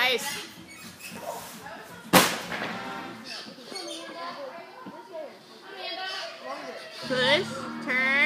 Nice. Push, turn.